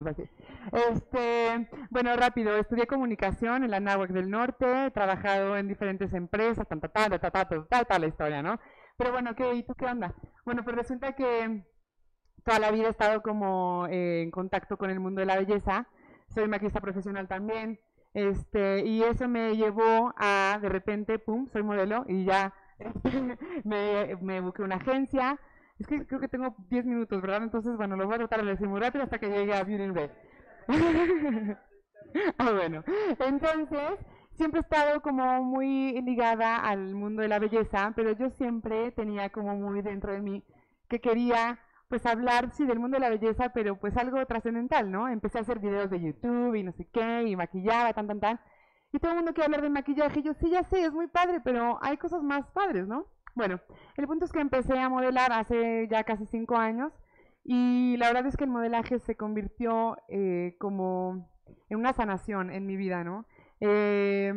Este, bueno, rápido, estudié comunicación en la NAWAC del Norte, he trabajado en diferentes empresas, ta, ta, ta, ta, ta, ta, ta, la historia, ¿no? Pero bueno, ¿qué, ¿y tú qué onda? Bueno, pues resulta que toda la vida he estado como eh, en contacto con el mundo de la belleza, soy maquillista profesional también, este, y eso me llevó a, de repente, pum, soy modelo y ya me, me busqué una agencia, es que creo que tengo 10 minutos, ¿verdad? Entonces, bueno, lo voy a tratar de decir hasta que llegue a Beauty Red. ah, bueno. Entonces, siempre he estado como muy ligada al mundo de la belleza, pero yo siempre tenía como muy dentro de mí que quería pues hablar, sí, del mundo de la belleza, pero pues algo trascendental, ¿no? Empecé a hacer videos de YouTube y no sé qué, y maquillaba, tan, tan, tan. Y todo el mundo quiere hablar de maquillaje. Y yo, sí, ya sé, es muy padre, pero hay cosas más padres, ¿no? Bueno, el punto es que empecé a modelar hace ya casi cinco años y la verdad es que el modelaje se convirtió eh, como en una sanación en mi vida, ¿no? Eh,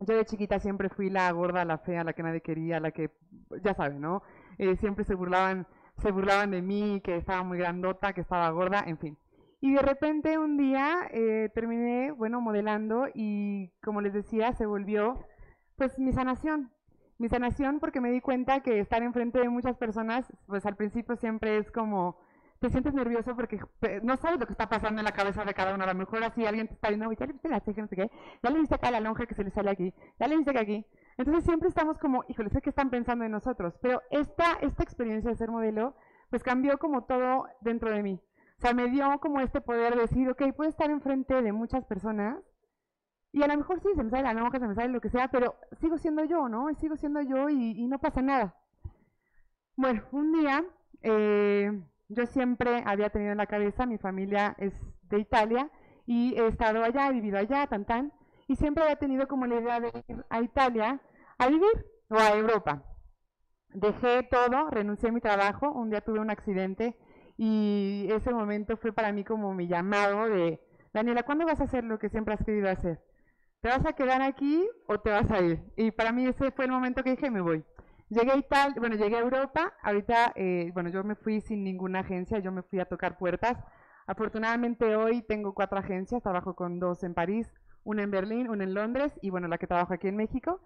yo de chiquita siempre fui la gorda, la fea, la que nadie quería, la que, ya saben, ¿no? Eh, siempre se burlaban, se burlaban de mí, que estaba muy grandota, que estaba gorda, en fin. Y de repente un día terminé, bueno, modelando y como les decía, se volvió pues mi sanación, mi sanación porque me di cuenta que estar enfrente de muchas personas, pues al principio siempre es como, te sientes nervioso porque no sabes lo que está pasando en la cabeza de cada uno. A lo mejor así alguien te está viendo, ya le viste la ceja, no sé qué, ya le viste acá la lonja que se le sale aquí, ya le viste que aquí. Entonces siempre estamos como, híjole, sé que están pensando en nosotros. Pero esta, experiencia de ser modelo, pues cambió como todo dentro de mí. O sea, me dio como este poder de decir, ok, puedo estar enfrente de muchas personas y a lo mejor sí, se me sale la lonja, se me sale lo que sea, pero sigo siendo yo, ¿no? Sigo siendo yo y, no pasa nada. Bueno, un día eh, yo siempre había tenido en la cabeza, mi familia es de Italia y he estado allá, he vivido allá, tan tan, y siempre había tenido como la idea de ir a Italia a vivir o a Europa. Dejé todo, renuncié a mi trabajo, un día tuve un accidente y ese momento fue para mí como mi llamado de, Daniela, ¿cuándo vas a hacer lo que siempre has querido hacer? ¿Te vas a quedar aquí o te vas a ir? Y para mí ese fue el momento que dije, me voy. Llegué a Italia, bueno, llegué a Europa, ahorita, eh, bueno, yo me fui sin ninguna agencia, yo me fui a tocar puertas. Afortunadamente hoy tengo cuatro agencias, trabajo con dos en París, una en Berlín, una en Londres y bueno, la que trabajo aquí en México.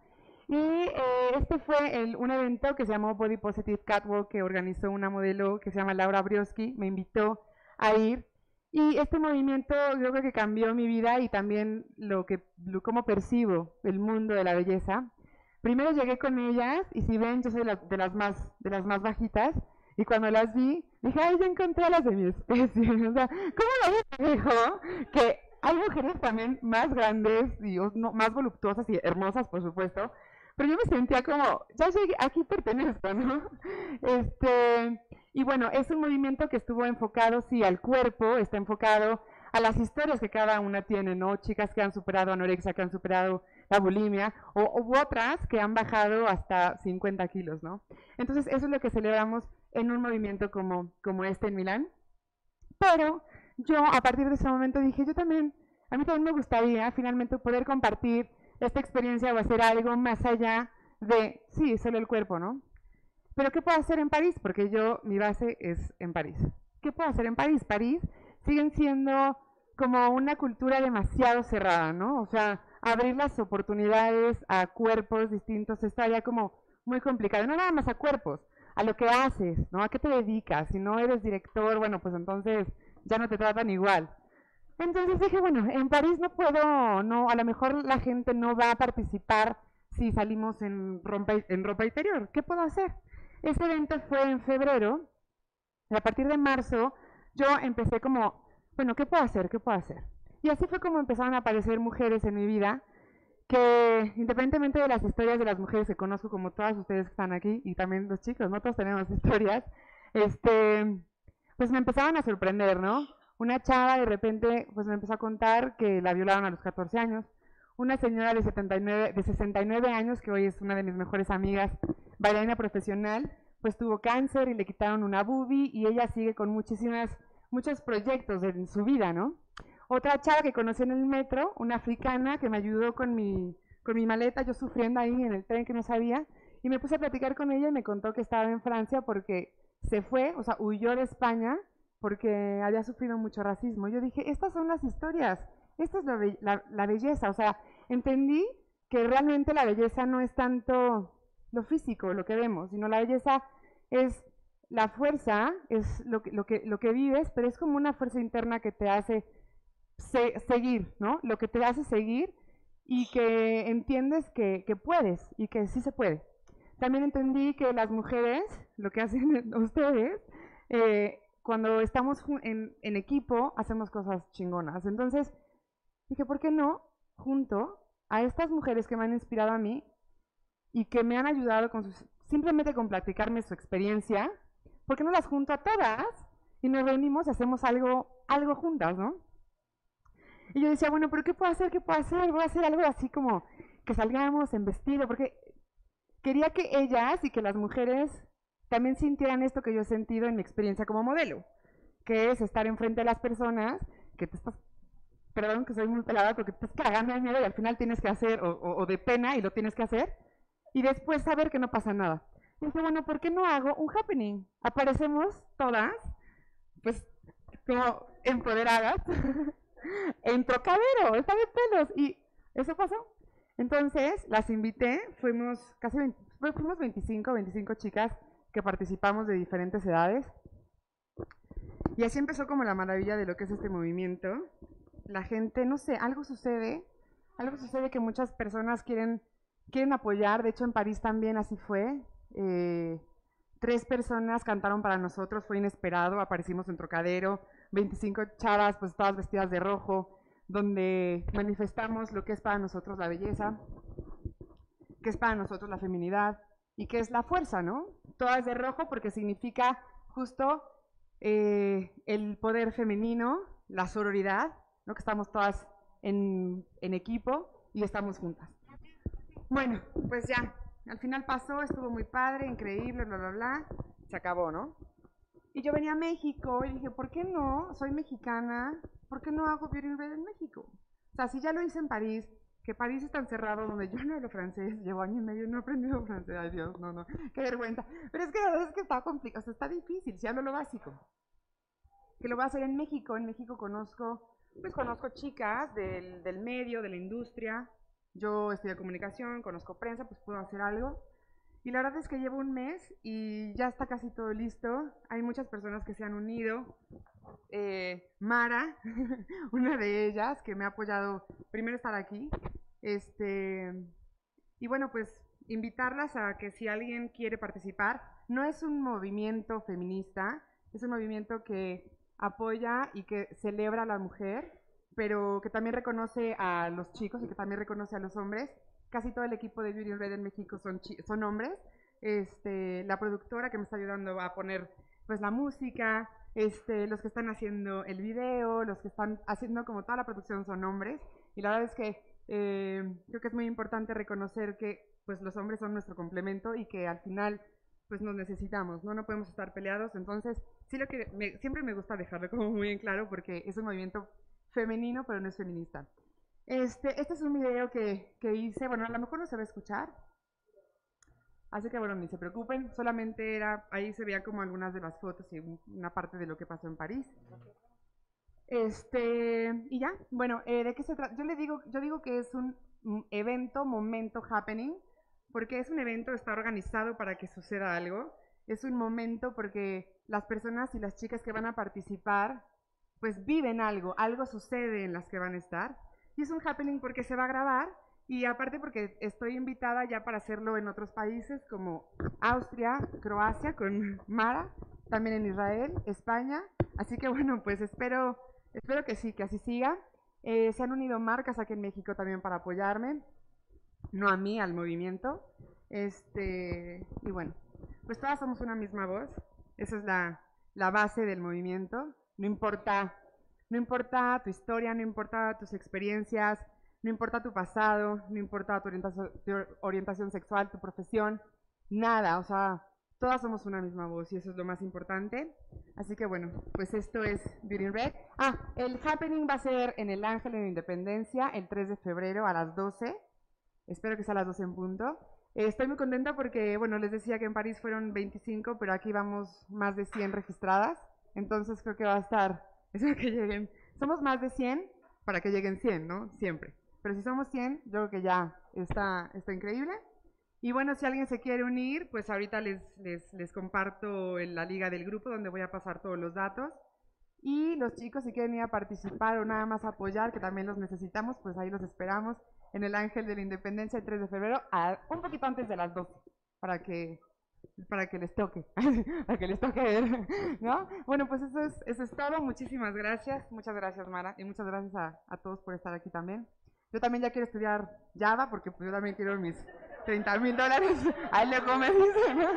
Y eh, este fue el, un evento que se llamó Body Positive Catwalk que organizó una modelo que se llama Laura Brioski, me invitó a ir y este movimiento creo que cambió mi vida y también lo que, cómo percibo el mundo de la belleza. Primero llegué con ellas y si ven, yo soy de las más, de las más bajitas. Y cuando las vi, dije, ay, ya encontré a las de mi especie. O sea, ¿cómo lo dijo? Que hay mujeres también más grandes y más voluptuosas y hermosas, por supuesto. Pero yo me sentía como, ya llegué, aquí pertenezco, ¿no? Este, y bueno, es un movimiento que estuvo enfocado, sí, al cuerpo, está enfocado a las historias que cada una tiene, ¿no? Chicas que han superado anorexia, que han superado la bulimia, o u otras que han bajado hasta 50 kilos, ¿no? Entonces, eso es lo que celebramos en un movimiento como, como este en Milán. Pero yo, a partir de ese momento, dije, yo también, a mí también me gustaría finalmente poder compartir esta experiencia o hacer algo más allá de, sí, solo el cuerpo, ¿no? Pero ¿qué puedo hacer en París? Porque yo, mi base es en París. ¿Qué puedo hacer en París? París siguen siendo como una cultura demasiado cerrada, ¿no? O sea, abrir las oportunidades a cuerpos distintos está ya como muy complicado. No nada más a cuerpos, a lo que haces, ¿no? ¿A qué te dedicas? Si no eres director, bueno, pues entonces ya no te tratan igual. Entonces dije, bueno, en París no puedo, no, a lo mejor la gente no va a participar si salimos en en ropa interior. ¿Qué puedo hacer? Ese evento fue en febrero y a partir de marzo yo empecé como, bueno, ¿qué puedo hacer? ¿Qué puedo hacer? Y así fue como empezaron a aparecer mujeres en mi vida que independientemente de las historias de las mujeres que conozco, como todas ustedes que están aquí, y también los chicos, ¿no? Todos tenemos historias, este, pues me empezaban a sorprender, ¿no? Una chava de repente, pues me empezó a contar que la violaron a los 14 años, una señora de, 79, de 69 años, que hoy es una de mis mejores amigas, bailarina profesional, pues tuvo cáncer y le quitaron una boobie y ella sigue con muchísimas, muchos proyectos en su vida, ¿no? Otra chava que conocí en el metro, una africana que me ayudó con mi, con mi maleta, yo sufriendo ahí en el tren que no sabía, y me puse a platicar con ella y me contó que estaba en Francia porque se fue, o sea, huyó de España porque había sufrido mucho racismo. Yo dije, estas son las historias, esta es la, belleza, o sea, entendí que realmente la belleza no es tanto lo físico, lo que vemos, sino la belleza es la fuerza, es lo que, lo que, lo que vives, pero es como una fuerza interna que te hace seguir, ¿no? Lo que te hace seguir y que entiendes que, que puedes y que sí se puede. También entendí que las mujeres, lo que hacen ustedes, eh, cuando estamos en, en, equipo, hacemos cosas chingonas. Entonces, dije, ¿por qué no, junto a estas mujeres que me han inspirado a mí y que me han ayudado con sus, simplemente con platicarme su experiencia, ¿por qué no las junto a todas y nos reunimos y hacemos algo, algo juntas, ¿no? Y yo decía, bueno, pero ¿qué puedo hacer? ¿Qué puedo hacer? Voy a hacer algo así como que salgamos en vestido, porque quería que ellas y que las mujeres también sintieran esto que yo he sentido en mi experiencia como modelo, que es estar enfrente de las personas, que te estás, perdón que soy muy pelada, porque te estás cagando de miedo y al final tienes que hacer, o, de pena y lo tienes que hacer, y después saber que no pasa nada. Y dije, bueno, ¿por qué no hago un happening? Aparecemos todas, pues como empoderadas, en Trocadero, está de pelos. Y eso pasó. Entonces las invité, fuimos casi fuimos 25, 25 chicas que participamos de diferentes edades. Y así empezó como la maravilla de lo que es este movimiento. La gente, no sé, algo sucede, algo sucede que muchas personas quieren, quieren apoyar. De hecho, en París también así fue. Eh, tres personas cantaron para nosotros, fue inesperado, aparecimos en Trocadero, 25 chavas, pues todas vestidas de rojo, donde manifestamos lo que es para nosotros la belleza, que es para nosotros la feminidad y que es la fuerza, ¿no? Todas de rojo porque significa justo eh, el poder femenino, la sororidad, ¿no? Que estamos todas en, en equipo y estamos juntas. Bueno, pues ya, al final pasó, estuvo muy padre, increíble, bla, bla, bla, se acabó, ¿no? Y yo venía a México y dije, ¿por qué no? Soy mexicana, ¿por qué no hago Beauty Red en México? O sea, si ya lo hice en París, que París es tan cerrado donde yo no hablo francés, llevo año y medio no he aprendido francés, ay Dios, no, no, qué vergüenza. Pero es que la verdad es que está complicado, o sea, está difícil, si hablo lo básico. Que lo voy a hacer en México, en México conozco, pues conozco chicas del, del medio, de la industria, yo estudié comunicación, conozco prensa, pues puedo hacer algo. Y la verdad es que llevo un mes y ya está casi todo listo. Hay muchas personas que se han unido. Eh, Mara, una de ellas, que me ha apoyado primero estar aquí. Este, y bueno, pues invitarlas a que si alguien quiere participar, no es un movimiento feminista, es un movimiento que apoya y que celebra a la mujer, pero que también reconoce a los chicos y que también reconoce a los hombres casi todo el equipo de Beauty Red en México son, son hombres. Este, la productora que me está ayudando a poner pues la música, este, los que están haciendo el video, los que están haciendo como toda la producción son hombres. Y la verdad es que eh, creo que es muy importante reconocer que pues los hombres son nuestro complemento y que al final pues nos necesitamos, ¿no? No podemos estar peleados. Entonces, sí lo que siempre me gusta dejarlo como muy en claro porque es un movimiento femenino, pero no es feminista. Este, este es un video que, que hice, bueno, a lo mejor no se va a escuchar, así que bueno, ni se preocupen, solamente era, ahí se veía como algunas de las fotos y una parte de lo que pasó en París. Este, y ya, bueno, eh, ¿de qué se trata? Yo le digo, yo digo que es un evento, momento, happening, porque es un evento, está organizado para que suceda algo, es un momento porque las personas y las chicas que van a participar, pues viven algo, algo sucede en las que van a estar, y es un happening porque se va a grabar y aparte porque estoy invitada ya para hacerlo en otros países como Austria, Croacia con Mara, también en Israel, España. Así que bueno, pues espero, espero que sí, que así siga. Eh, se han unido marcas aquí en México también para apoyarme, no a mí, al movimiento. Este, y bueno, pues todas somos una misma voz. Esa es la, la base del movimiento. No importa no importa tu historia, no importa tus experiencias, no importa tu pasado, no importa tu orientación, sexual, tu profesión, nada, o sea, todas somos una misma voz y eso es lo más importante. Así que bueno, pues esto es Beauty Red. Ah, el happening va a ser en el Ángel en Independencia el 3 de febrero a las 12. Espero que sea a las 12 en punto. estoy muy contenta porque, bueno, les decía que en París fueron 25, pero aquí vamos más de 100 registradas. Entonces creo que va a estar, espero que lleguen, somos más de 100 para que lleguen 100, ¿no? Siempre. Pero si somos 100, yo creo que ya está, está increíble. Y bueno, si alguien se quiere unir, pues ahorita les, les, les comparto en la liga del grupo donde voy a pasar todos los datos. Y los chicos, si quieren ir a participar o nada más apoyar, que también los necesitamos, pues ahí los esperamos en el Ángel de la Independencia el 3 de febrero, un poquito antes de las 12, para que para que les toque, para que les toque ver, ¿no? Bueno, pues eso es, eso es todo. Muchísimas gracias. Muchas gracias, Mara. Y muchas gracias a, a todos por estar aquí también. Yo también ya quiero estudiar Java, porque pues yo también quiero mis 30 mil dólares. Ahí le come, dice, ¿no?